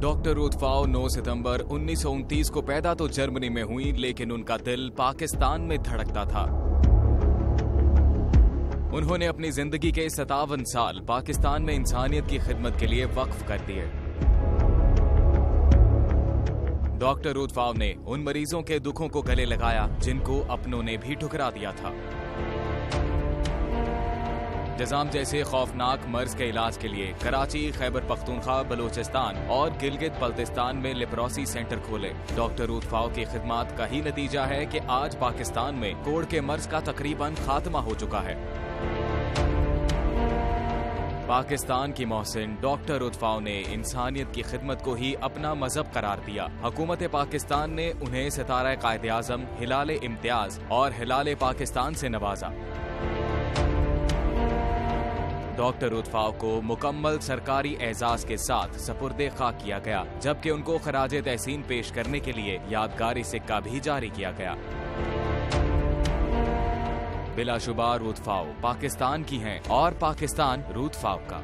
Doctor روتفاؤ نو ستمبر انیس سو انتیس کو پیدا تو جرمنی میں ہوئی، لیکن ان کا دل پاکستان میں دھڑکتا تھا۔ انہوں نے اپنی زندگی کے ستاون سال پاکستان میں انسانیت کی خدمت کے لیے وقف کر دیے۔ ڈاکٹر روتفاؤ نے ان مریضوں کے دکھوں کو گلے لگایا، جن کو اپنوں نے بھی ٹھکرا دیا تھا۔ جزام جیسے خوفناک مرض کے علاج کے لیے کراچی، خیبر پختونخوا، بلوچستان اور گلگت بلتستان میں لیپروسی سینٹر کھولے۔ ڈاکٹر روتفاؤ کی خدمات کا ہی نتیجہ ہے کہ آج پاکستان میں کوڑ کے مرض کا تقریباً خاتمہ ہو چکا ہے۔ پاکستان کی محسن ڈاکٹر رتفاؤ نے انسانیت کی خدمت کو ہی اپنا مذہب قرار دیا۔ حکومت پاکستان نے انہیں ستارہ قائد اعظم ہلال امتیاز اور ہلال پاکستان سے نوازا۔ ڈاکٹر رتفاؤ کو مکمل سرکاری اعزاز کے ساتھ سپرد خاک کیا گیا، جبکہ ان کو خراج تحسین پیش کرنے کے لیے یادگاری سکہ بھی جاری کیا گیا۔ بلا شبہ روتفاؤ پاکستان کی ہیں اور پاکستان روتفاؤ کا۔